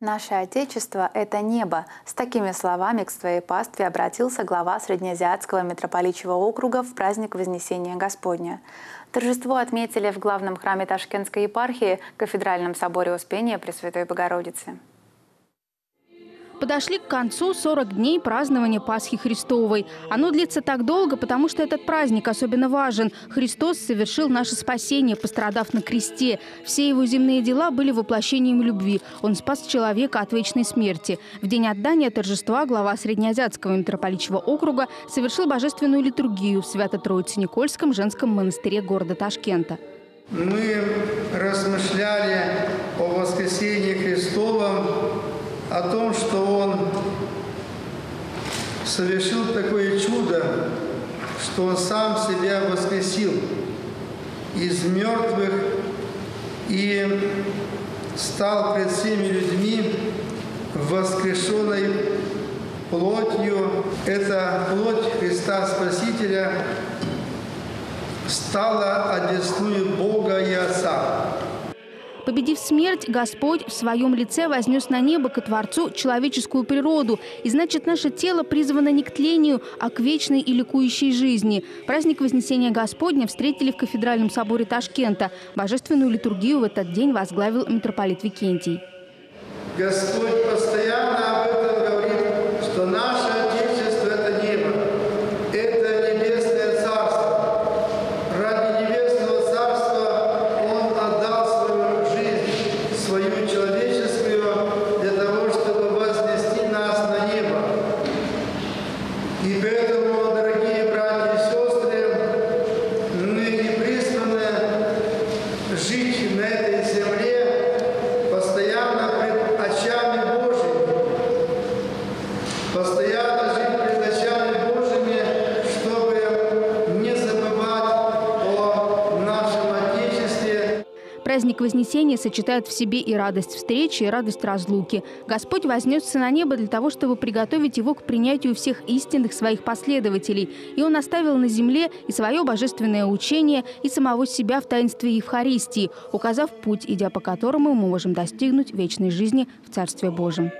Наше Отечество – это небо. С такими словами к своей пастве обратился глава Среднеазиатского митрополичьего округа в праздник Вознесения Господня. Торжество отметили в главном храме Ташкентской епархии, кафедральном соборе Успения Пресвятой Богородицы. Подошли к концу 40 дней празднования Пасхи Христовой. Оно длится так долго, потому что этот праздник особенно важен. Христос совершил наше спасение, пострадав на кресте. Все его земные дела были воплощением любви. Он спас человека от вечной смерти. В день отдания торжества глава Среднеазиатского митрополичьего округа совершил божественную литургию в Свято-Троице-Никольском женском монастыре города Ташкента. Мы размышляли о воскресении Христовом о том, что Он совершил такое чудо, что Он сам себя воскресил из мертвых и стал пред всеми людьми воскрешенной плотью. Эта плоть Христа Спасителя стала одесную Бога и. Победив смерть, Господь в своем лице вознес на небо ко Творцу человеческую природу. И значит, наше тело призвано не к тлению, а к вечной и ликующей жизни. Праздник Вознесения Господня встретили в кафедральном соборе Ташкента. Божественную литургию в этот день возглавил митрополит Викентий. Господь постоянно об этом говорит, что наше Отечество – это небо. Это небесное царство. Ради небесного царства Он отдал свою жизнь, свою человеческую, для того, чтобы вознести нас на небо. И поэтому, дорогие братья и сестры, мы не призваны жить на этой земле постоянно пред очами Божьими, постоянно жить пред очами Божьими, чтобы не забывать о нашем Отечестве. Праздник Вознесения сочетает в себе и радость встречи, и радость разлуки. Господь вознесся на небо для того, чтобы приготовить его к принятию всех истинных своих последователей. И Он оставил на земле и свое божественное учение, и самого себя в таинстве Евхаристии, указав путь, идя по которому мы можем достигнуть вечной жизни в Царстве Божьем.